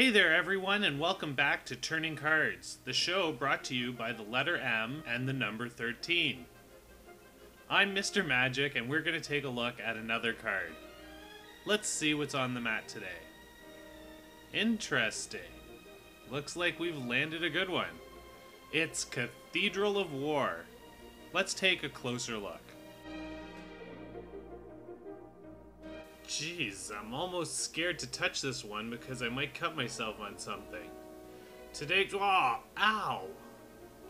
Hey there, everyone, and welcome back to Turning Cards, the show brought to you by the letter M and the number 13. I'm Mr. Magic, and we're going to take a look at another card. Let's see what's on the mat today. Interesting. Looks like we've landed a good one. It's Cathedral of War. Let's take a closer look. Jeez, I'm almost scared to touch this one because I might cut myself on something. Today, oh, ow!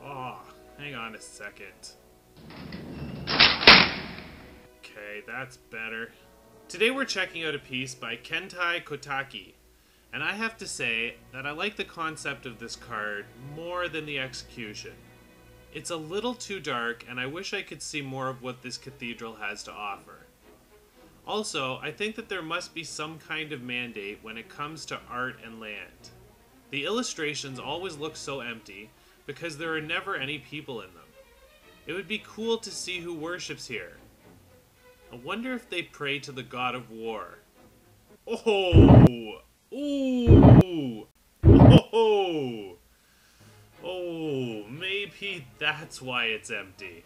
Oh, hang on a second. Okay, that's better. Today we're checking out a piece by Kekai Kotaki, and I have to say that I like the concept of this card more than the execution. It's a little too dark, and I wish I could see more of what this cathedral has to offer. Also, I think that there must be some kind of mandate when it comes to art and land. The illustrations always look so empty because there are never any people in them. It would be cool to see who worships here. I wonder if they pray to the god of war. Oh! Ooh! Oh! Oh, maybe that's why it's empty.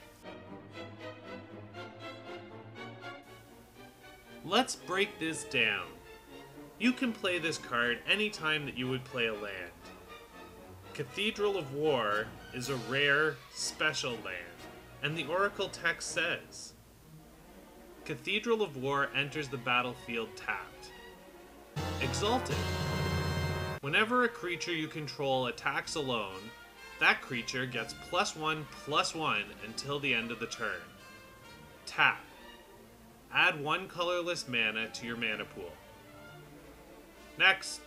Let's break this down. You can play this card anytime that you would play a land. Cathedral of War is a rare, special land, and the Oracle text says Cathedral of War enters the battlefield tapped. Exalted. Whenever a creature you control attacks alone, that creature gets plus one plus one until the end of the turn. Tap. Add one colorless mana to your mana pool. Next.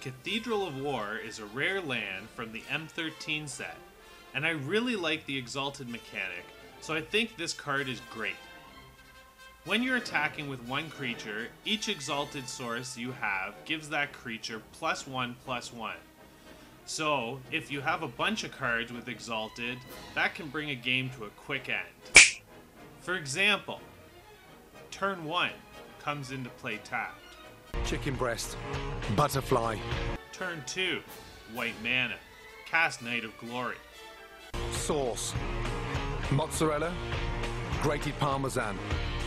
Cathedral of War is a rare land from the M13 set, and I really like the Exalted mechanic, so I think this card is great. When you're attacking with one creature, each Exalted source you have gives that creature plus one plus one. So, if you have a bunch of cards with Exalted, that can bring a game to a quick end. For example, turn 1 comes into play tapped. Chicken breast, butterfly. Turn 2, white mana, cast Knight of Glory. Sauce, mozzarella, grated parmesan,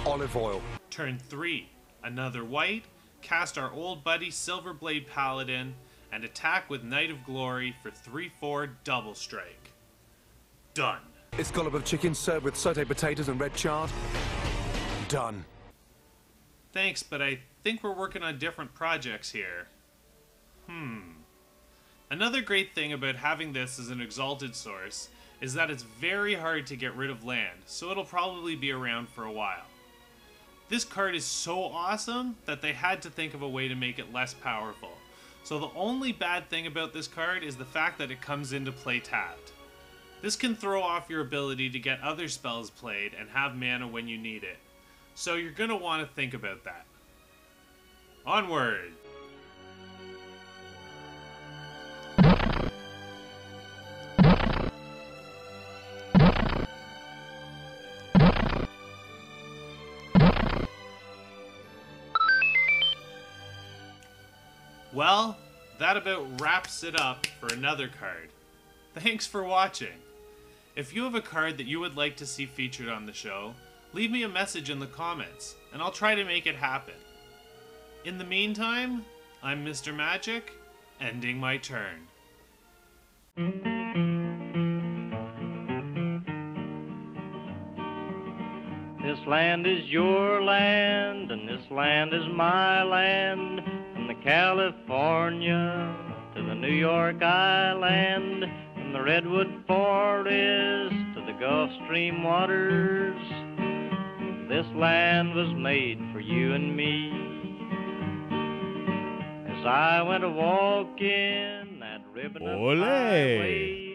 olive oil. Turn 3, another white, cast our old buddy Silverblade Paladin, and attack with Knight of Glory for 3-4 double strike. Done. It's scallop of chicken served with sauteed potatoes and red chard. Done. Thanks, but I think we're working on different projects here. Hmm. Another great thing about having this as an exalted source is that it's very hard to get rid of land, so it'll probably be around for a while. This card is so awesome that they had to think of a way to make it less powerful. So the only bad thing about this card is the fact that it comes into play tapped. This can throw off your ability to get other spells played and have mana when you need it. So you're going to want to think about that. Onward! Well, that about wraps it up for another card. Thanks for watching. If you have a card that you would like to see featured on the show, leave me a message in the comments, and I'll try to make it happen. In the meantime, I'm Mr. Magic, ending my turn. This land is your land, and this land is my land from the California to the New York Island, from the Redwood Forest to the Gulf Stream waters. This land was made for you and me. As I went a walking that ribbon of highway,